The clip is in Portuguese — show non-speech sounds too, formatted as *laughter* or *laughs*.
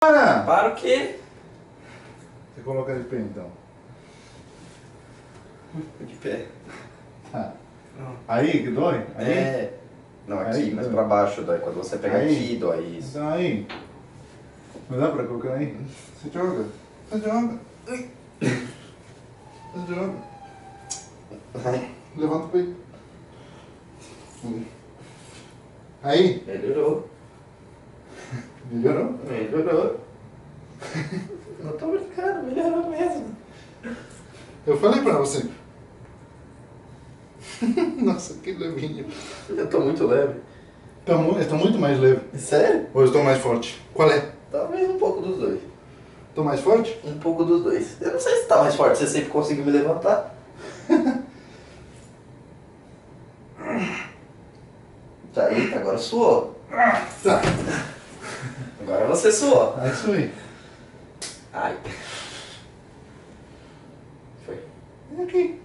Para! Para o quê? Você coloca de pé então. De pé. Tá. Aí que dói? Aí? É. Não, aqui, Aí, mas dói. pra baixo dói. Quando você pega Aí. aqui, dói isso. Então aí. Não dá pra colocar aí? Você joga. Você joga. Você joga. Levanta o peito. Aí. Melhorou. Melhorou? Melhorou. *laughs* Não tô brincando, melhorou mesmo. Eu falei pra você. *laughs* Nossa, que levinho. Eu tô muito leve. Tá mu- eu tô muito mais leve. Sério? Ou eu estou mais forte? Qual é? Talvez um pouco dos dois. Tô mais forte? Um pouco dos dois. Eu não sei se tá mais forte, você sempre conseguiu me levantar. *laughs* Tá, eita, agora suou. Tá. Você suou. É aí. Ai. Foi. Aqui.